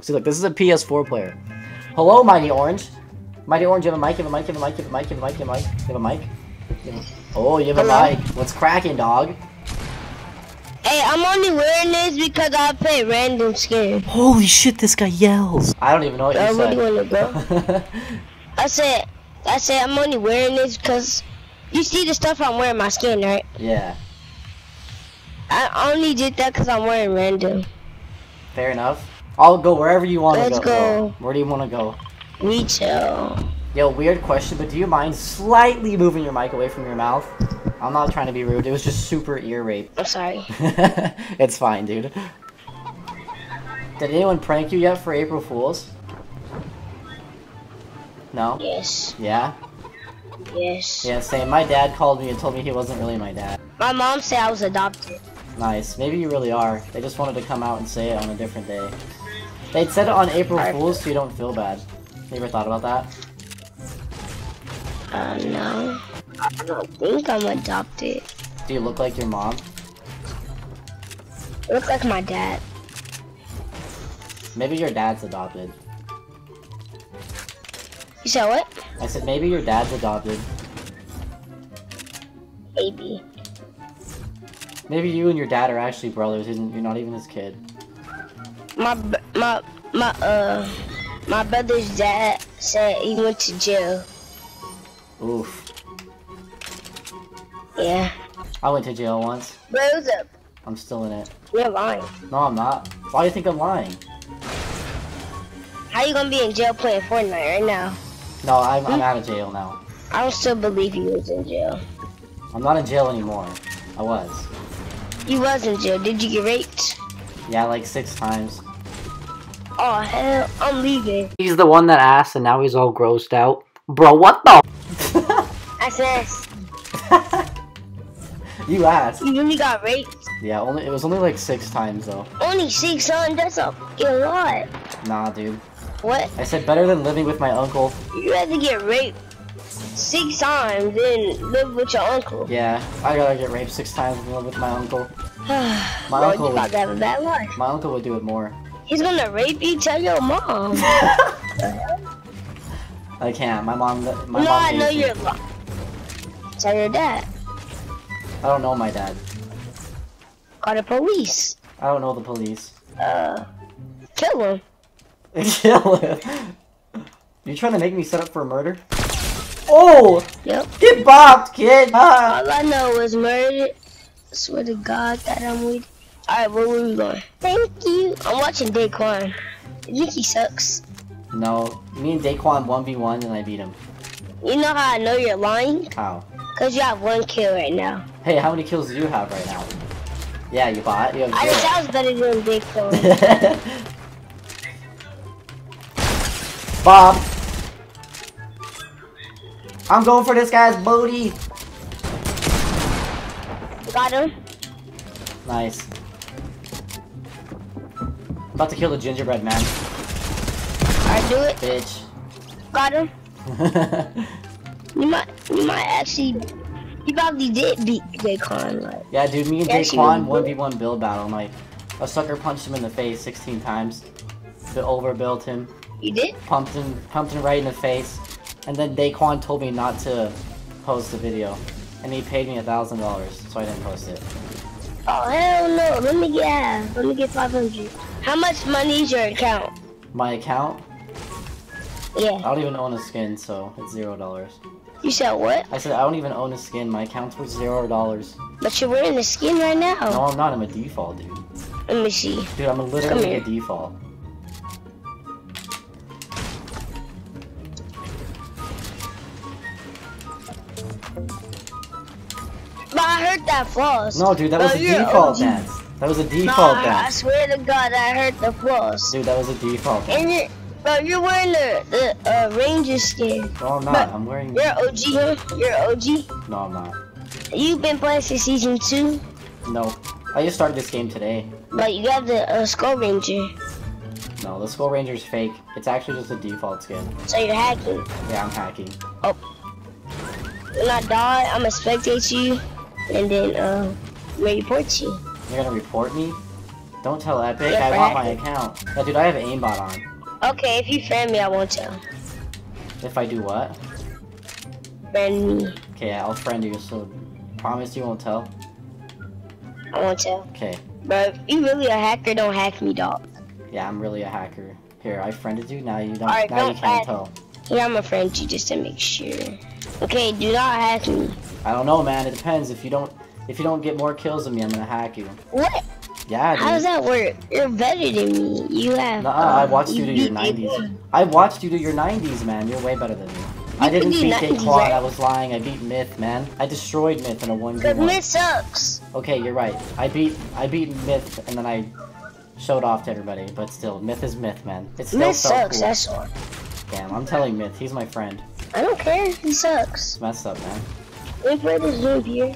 See, look, this is a PS4 player. Hello, Mighty Orange. Mighty Orange, you have a mic, you have a mic, you have a mic, you have a mic, you have a mic, you have a mic, you have a mic. Oh, you have a- Oh, you have Hello? a mic. What's cracking, dog? Hey, I'm only wearing this because I play random skin. Holy shit, this guy yells. I don't even know what I you really said. wanna. I said, I said I'm only wearing this because you see the stuff I'm wearing my skin, right? yeah, I only did that because I'm wearing random. fair enough. I'll go wherever you want to go. Let's go. Where do you want to go? Retail. Yo, weird question, but do you mind slightly moving your mic away from your mouth? I'm not trying to be rude. It was just super ear rape. I'm sorry. it's fine, dude. Did anyone prank you yet for April Fools? No? Yes. Yeah? Yes. Yeah, same. My dad called me and told me he wasn't really my dad. My mom said I was adopted. Nice. Maybe you really are. They just wanted to come out and say it on a different day. They'd said it on April. Fools so you don't feel bad. You ever thought about that? Uh, no. I don't think I'm adopted. Do you look like your mom? I look like my dad. Maybe your dad's adopted. You said what? I said maybe your dad's adopted. Baby. Maybe you and your dad are actually brothers and you're not even his kid. My my my uh my brother's dad said he went to jail. Oof. Yeah. I went to jail once. Bro, up? I'm still in it. You're lying. No, I'm not. Why do you think I'm lying? How are you gonna be in jail playing Fortnite right now? No, I'm, I'm out of jail now. I don't still believe you was in jail. I'm not in jail anymore. I was. You was in jail. Did you get raped? Yeah, like six times. Oh hell, I'm leaving. He's the one that asked and now he's all grossed out. Bro, what the? I said, you asked. you really got raped? Yeah, only it was only like six times though. Only six, son. That's a fucking lot. Nah, dude. What? I said better than living with my uncle. You had to get raped six times and live with your uncle. Yeah, I gotta get raped six times and live with my uncle. My Bro, uncle would, a bad life. my uncle would do it more. He's gonna rape you. Tell your mom. I can't. My mom. My no, mom I know you're lying. Tell your dad. I don't know my dad. Call the police. I don't know the police. Uh, kill him. Kill him. You trying to make me set up for a murder? Oh! Yep. Get bopped, kid! Ah. All I know is murder. Swear to God that I'm with. Alright, where were we going? Thank you. I'm watching Daequan. You think he sucks? No, me and Daequan 1v1 and I beat him. You know how I know you're lying? How? Cause you have one kill right now. Hey, how many kills do you have right now? Yeah, you bought. You have I think zero. that was better than Daequan. Bob! I'm going for this guy's booty! Got him. Nice. About to kill the gingerbread man. I do it. Bitch. Got him. You might, you might actually, you probably did beat Daequan. Like, yeah, dude, me and Yeah, she Daequan 1v1 build battle. Like, a sucker punched him in the face 16 times. But overbuilt him. you did? pumped him, pumped him right in the face, and then Daequan told me not to post the video, and he paid me a thousand dollars, so I didn't post it. Oh hell no! Let me get. Uh, let me get 500. How much money is your account? My account, Yeah. I don't even own a skin, so it's zero dollars. You said what? I said I don't even own a skin. My account's worth zero dollars. But you're wearing the skin right now. No, I'm not. I'm a default, dude. Let me see. Dude, I'm literally a default. But I heard that floss. No, dude, that was a default dance. That was a Nah, default I swear to God, I heard the floss. Dude, that was a default. And you're, bro, you're wearing the, the uh, Ranger skin. No, I'm not. But I'm wearing. You're OG? You're OG. No, I'm not. You've been playing since season two, No, I just started this game today. but you got the uh, Skull Ranger, No, the Skull Ranger's fake. It's actually just a default skin. so you're hacking. Yeah, I'm hacking. Oh. When I die, I'ma spectate you, and then uh, report you. You're gonna report me? Don't tell Epic. Yeah, I want my account. Yeah, dude, I have aimbot on. Okay, if you friend me, I won't tell. If I do what? Friend me, Okay, I'll friend you. So, promise you won't tell. I won't tell. Okay. But if you really a hacker, don't hack me, dog. Yeah, I'm really a hacker. Here, I friended you. Now you don't. Alright, now you don't can't add- tell. Here, I'm a friend to you just to make sure. Okay, do not hack me. I don't know, man. It depends. If you don't, if you don't get more kills than me, I'm gonna hack you. What? Yeah, dude. How does that work? You're better than me. You have. Nuh-uh, I um, watched you do your beat me 90s. I watched you do your 90s, man. You're way better than me. I didn't beat Day 90s, Quad. right? I was lying. I beat Myth, man. I destroyed Myth in a 1v1. Myth sucks. Okay, you're right. I beat I beat Myth and then I showed off to everybody. But still, Myth is Myth, man. It still Myth sucks. cool. That's all. Damn, I'm telling Myth. He's my friend. I don't care. He sucks. It's messed up, man. Let me play this game here.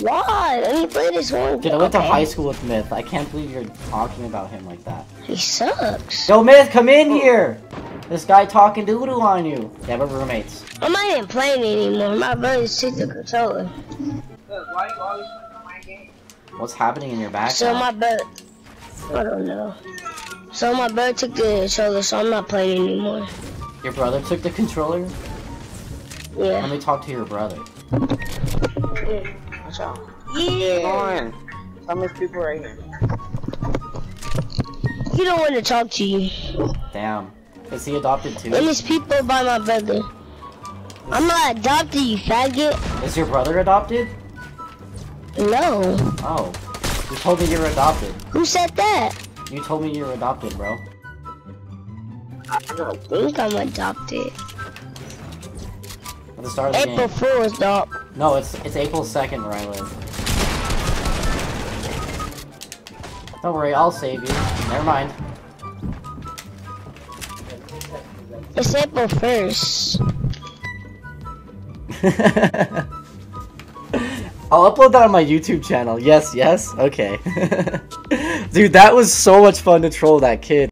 Why? Let me play this one. Dude, I went to high school with Myth. I can't believe you're talking about him like that. He sucks. Yo, Myth, come in here! This guy talking doo-doo on you. Yeah, we're roommates. I'm not even playing anymore. My brother's took the controller. Why you always on my game? What's happening in your back? So my brother, I don't know. So my brother took the controller, so I'm not playing anymore. Your brother took the controller? Yeah. Let me talk to your brother. Watch out. Yeah. Come on. Some of these people right here. He don't want to talk to you. Damn. Is he adopted too? And there's people by my brother. I'm not adopted, you faggot. Is your brother adopted? No. Oh. You told me you were adopted. Who said that? You told me you were adopted, bro. I don't think I'm adopted. At the start of the April game. Fool's, dog. No, it's it's April 2nd where I live. Don't worry, I'll save you. Never mind. It's April 1st. I'll upload that on my YouTube channel. Yes, yes. Okay. Dude, that was so much fun to troll that kid.